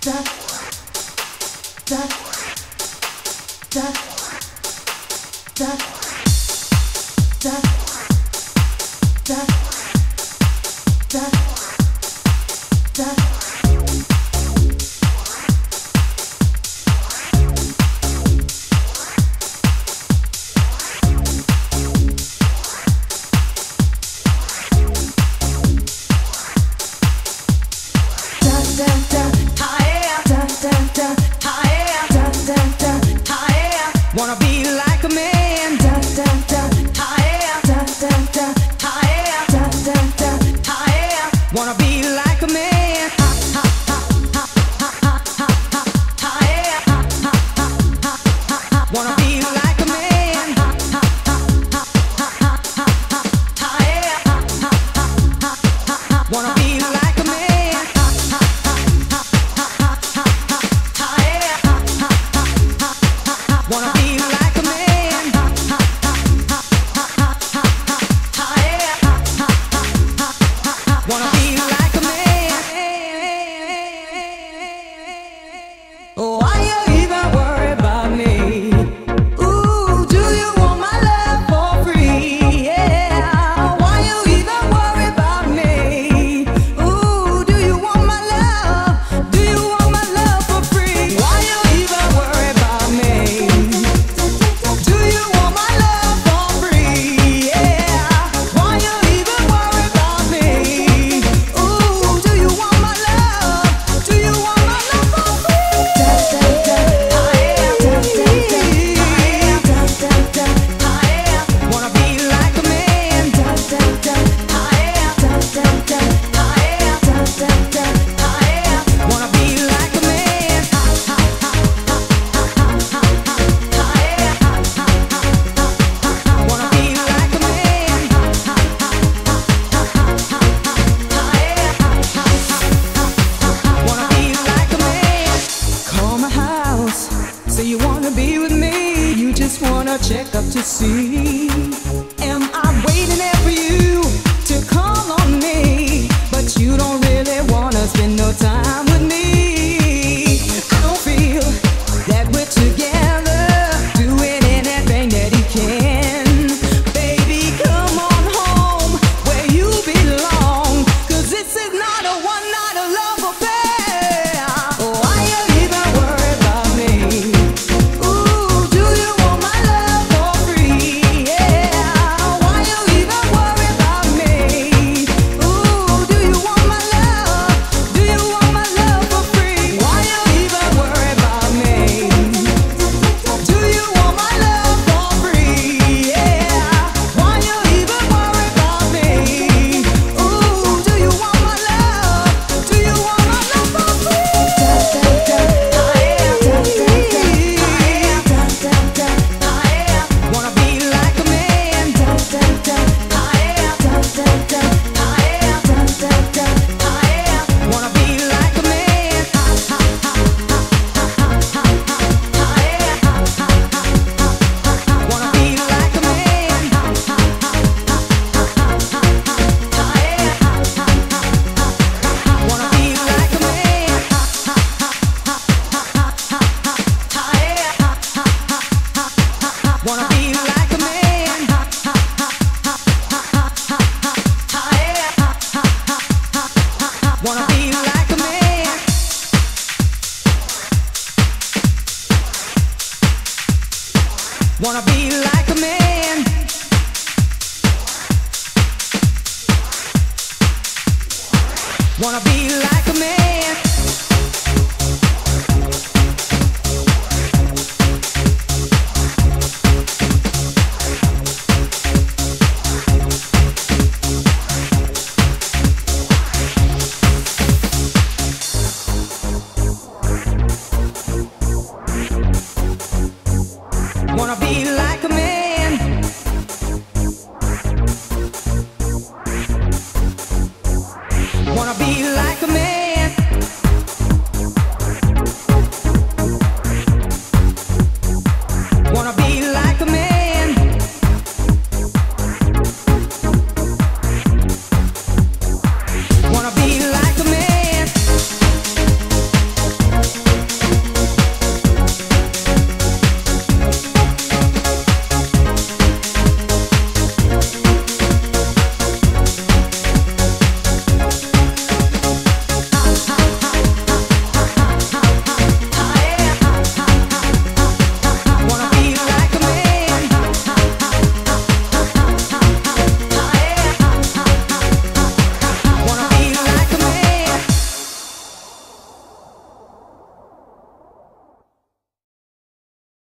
that Wanna spend to time Wanna be like a man. Wanna be like a man.